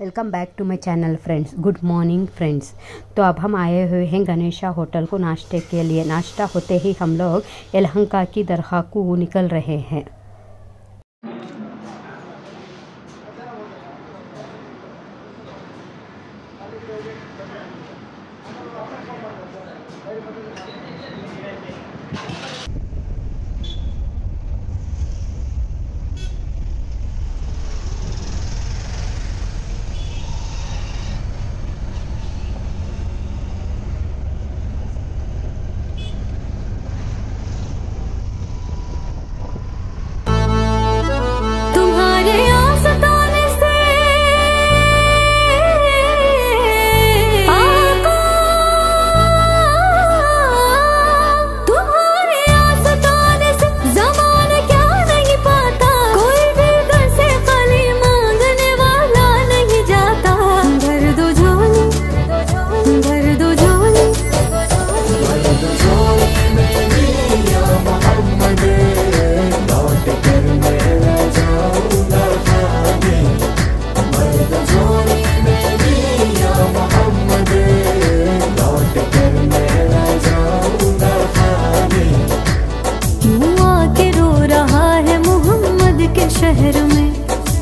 Welcome back to my channel friends. Good morning friends. तो अब हम आए हुए हैं गणेशा होटल को नाश्ते के लिए। नाश्ता होते ही हम लोग यलहंका की दरगाह को निकल रहे हैं। शहर में,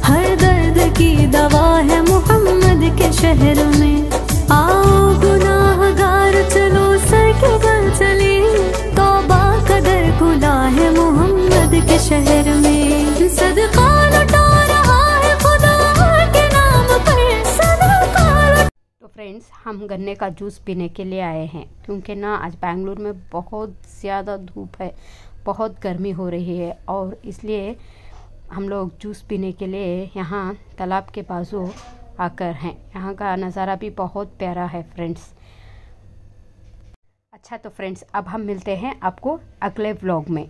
हर दर्द की दवा है मोहम्मद के शहर में। आओ गुनाहगार, चलो सर के बल चले। तौबा कदर खुदा है मोहम्मद के शहर में। सदका तो फ्रेंड्स, हम गन्ने का जूस पीने के लिए आए हैं, क्योंकि ना आज बेंगलुरु में बहुत ज़्यादा धूप है, बहुत गर्मी हो रही है, और इसलिए हम लोग जूस पीने के लिए यहाँ तालाब के बाजू आकर हैं। यहाँ का नज़ारा भी बहुत प्यारा है फ्रेंड्स अच्छा तो फ्रेंड्स अब हम मिलते हैं आपको अगले व्लॉग में।